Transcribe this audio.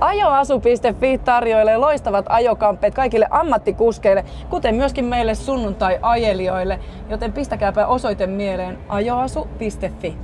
Ajoasu.fi tarjoilee loistavat ajokamppeet kaikille ammattikuskeille, kuten myöskin meille sunnuntai-ajelijoille, joten pistäkääpä osoite mieleen ajoasu.fi.